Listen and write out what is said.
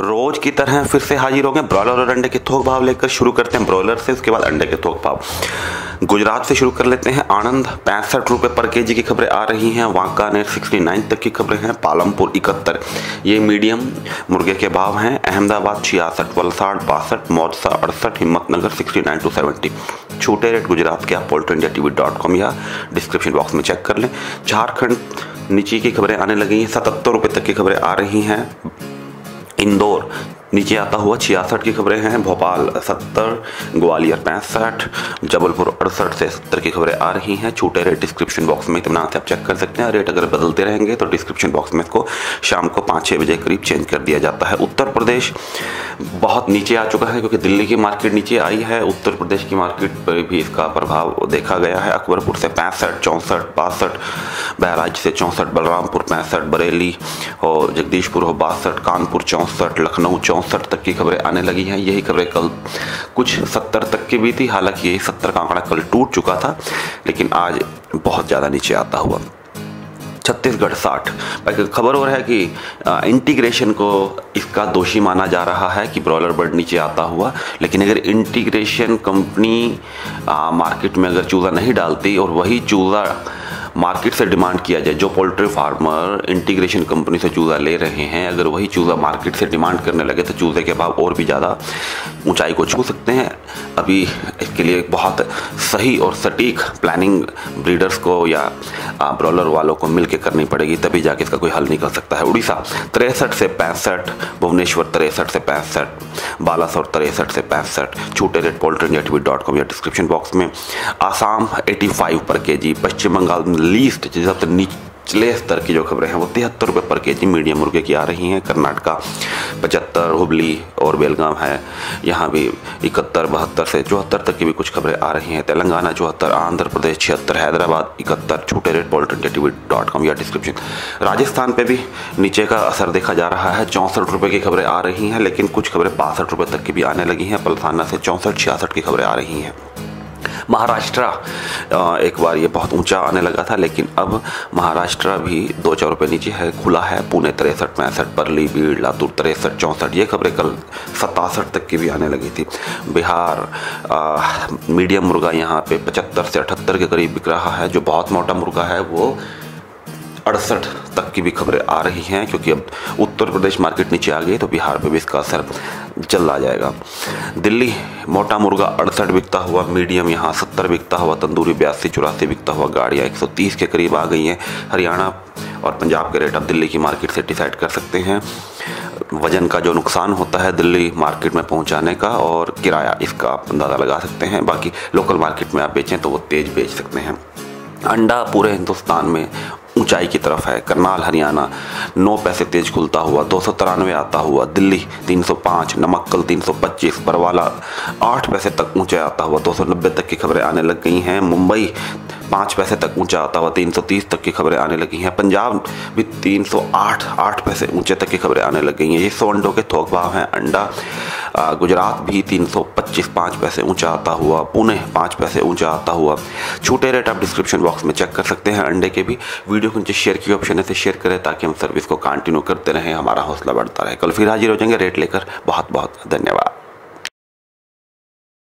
रोज की तरह फिर से हाजिर हो गए। ब्रॉयलर और अंडे के थोक भाव लेकर शुरू करते हैं ब्रॉयलर से, उसके बाद अंडे के थोक भाव। गुजरात से शुरू कर लेते हैं आनंद। पैंसठ रुपये पर केजी की खबरें आ रही हैं। वांकानेर 69 तक की खबरें हैं। पालमपुर इकहत्तर। ये मीडियम मुर्गे के भाव हैं। अहमदाबाद छियासठ, वलसाड़ बासठ मौजसा अड़सठ, हिम्मतनगर 69 टू 70 छोटे रेट गुजरात के आप poultry India T V dot com या डिस्क्रिप्शन बॉक्स में चेक कर लें। झारखंड नीचे की खबरें आने लगी हैं। सतहत्तर रुपये तक की खबरें आ रही हैं। इंदौर। नीचे आता हुआ छियासठ की खबरें हैं। भोपाल सत्तर, ग्वालियर पैंसठ, जबलपुर अड़सठ से सत्तर की खबरें आ रही हैं। छोटे रेट डिस्क्रिप्शन बॉक्स में इतना से आप चेक कर सकते हैं। रेट अगर बदलते रहेंगे तो डिस्क्रिप्शन बॉक्स में इसको शाम को पाँच छः बजे करीब चेंज कर दिया जाता है। उत्तर प्रदेश बहुत नीचे आ चुका है क्योंकि दिल्ली की मार्केट नीचे आई है। उत्तर प्रदेश की मार्केट पर भी इसका प्रभाव देखा गया है। अकबरपुर से पैंसठ, चौंसठ, बासठ बहराज से चौंसठ, बलरामपुर पैंसठ, बरेली और जगदीशपुर हो बासठ, कानपुर चौंसठ, लखनऊ चौंसठ तक की खबरें आने लगी हैं। यही खबरें कल कुछ सत्तर तक की भी थी। हालाँकि यही सत्तर का आंकड़ा कल टूट चुका था, लेकिन आज बहुत ज़्यादा नीचे आता हुआ। छत्तीसगढ़ साठ। खबर हो रहा है कि इंटीग्रेशन को इसका दोषी माना जा रहा है कि ब्रॉयलर बर्ड नीचे आता हुआ। लेकिन अगर इंटीग्रेशन कंपनी मार्केट में अगर चूज़ा नहीं डालती और वही चूज़ा मार्केट से डिमांड किया जाए, जो पोल्ट्री फार्मर इंटीग्रेशन कंपनी से चूज़ा ले रहे हैं, अगर वही चूज़ा मार्केट से डिमांड करने लगे तो चूज़े के भाव और भी ज़्यादा ऊंचाई को छू सकते हैं। अभी इसके लिए बहुत सही और सटीक प्लानिंग ब्रीडर्स को या ब्रॉलर वालों को मिल करनी पड़ेगी, तभी जाके इसका कोई हल निकल सकता है। उड़ीसा, तिरसठ से पैंसठ, भुवनेश्वर तिरसठ से पैंसठ, बालासोर तिरसठ से पैंसठ, छोटे रेट पोल्ट्री डॉट कॉम या डिस्क्रिप्शन बॉक्स में, आसाम 85 पर केजी पश्चिम बंगाल लीस्ट सबसे निचले स्तर की जो खबरें हैं, वो तिहत्तर रुपये पर के जी मीडियम मुर्गे की आ रही हैं। कर्नाटका पचहत्तर, हुबली और बेलगाम है। यहाँ भी इकहत्तर, बहत्तर से चौहत्तर तक की भी कुछ खबरें आ रही हैं। तेलंगाना चौहत्तर, आंध्र प्रदेश छिहत्तर, हैदराबाद इकहत्तर, छोटे रेट पोल्ट्री डॉट कॉम या डिस्क्रिप्शन राजस्थान पे भी नीचे का असर देखा जा रहा है। चौंसठ रुपये की खबरें आ रही हैं, लेकिन कुछ खबरें बासठ रुपये तक की भी आने लगी हैं। पलसाना से चौंसठ, छियासठ की खबरें आ रही हैं। महाराष्ट्र। एक बार ये बहुत ऊँचा आने लगा था, लेकिन अब महाराष्ट्र भी दो चार रुपये नीचे है, खुला है। पुणे तिरसठ, पैंसठ परली बीड़ लातूर तिरसठ, चौंसठ, ये खबरें कल सतासठ तक की भी आने लगी थी। बिहार मीडियम मुर्गा यहाँ पे पचहत्तर से अठहत्तर के करीब बिक रहा है। जो बहुत मोटा मुर्गा है, वो अड़सठ तक की भी खबरें आ रही हैं, क्योंकि अब उत्तर प्रदेश मार्केट नीचे आ गई तो बिहार पे भी इसका असर चल जाएगा। दिल्ली, मोटा मुर्गा अड़सठ बिकता हुआ, मीडियम यहाँ सत्तर बिकता हुआ, तंदूरी बयासी, चौरासी बिकता हुआ गाड़ियाँ एक सौ तीस के करीब आ गई हैं। हरियाणा और पंजाब के रेट आप दिल्ली की मार्केट से डिसाइड कर सकते हैं। वज़न का जो नुकसान होता है दिल्ली मार्केट में पहुँचाने का और किराया इसका आप अंदाज़ा लगा सकते हैं। बाकी लोकल मार्केट में आप बेचें तो वो तेज़ बेच सकते हैं। अंडा पूरे हिंदुस्तान में ऊंचाई की तरफ़ है। करनाल, हरियाणा, नौ पैसे तेज खुलता हुआ, दो सौ तिरानवे आता हुआ, दिल्ली तीन सौ पाँच, नमक्कल तीन सौ पच्चीस, बरवाला आठ पैसे तक ऊँचा आता हुआ, दो सौ नब्बे तक की खबरें आने लग गई हैं। मुंबई पाँच पैसे तक ऊँचा आता हुआ, तीन सौ तीस तक की खबरें आने लगी हैं। पंजाब भी तीन सौ आठ आठ पैसे ऊँचे तक की खबरें आने लग गई हैं। ये सौ अंडों के थोक भाव हैं। अंडा गुजरात भी तीन सौ पच्चीस पाँच पैसे ऊँचा आता हुआ, पुणे पाँच पैसे ऊँचा आता हुआ। छोटे रेट आप डिस्क्रिप्शन बॉक्स में चेक कर सकते हैं अंडे के भी। वीडियो को नीचे शेयर की ऑप्शन है से शेयर करें ताकि हम सर्विस को कंटिन्यू करते रहें, हमारा हौसला बढ़ता रहे। कल फिर हाजिर हो जाएँगे, रेट लेकर। बहुत बहुत धन्यवाद।